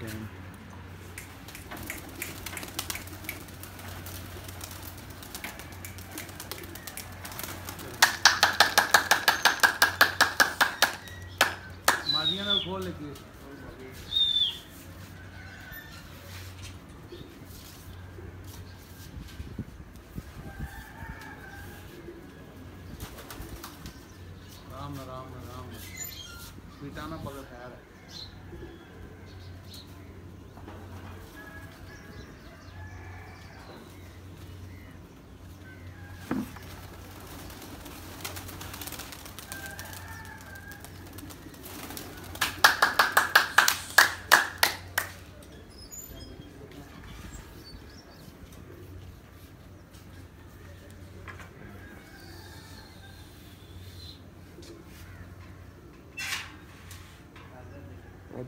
Ten. Maria खोल लेती है राम राम राम। पीटाना मिटाना पड़े खैर है।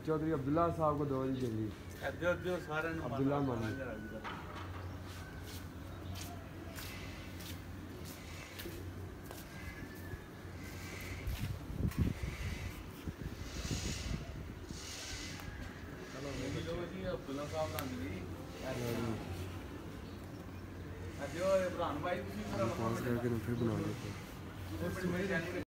चौधरी अब्दुल्ला साहब को दो जी जल्दी दियो दियो सारे ਨੂੰ अब्दुल्ला ਮਾਰਨਾ मानी। ਜਰਾ ਜਰਾ ਚਲੋ ਮੇਰੀ ਲੋ ਜੀ ਅਬਦੁੱਲਾ ਸਾਹਿਬ ਨਾਲ ਮਿਲੀ ਅਜੋ ਇਬਰਾਨ ਭਾਈ ਤੁਸੀਂ ਪੂਰਾ पास करके ना फिर बना लेते हैं ਬੜੀ ਮੇਰੀ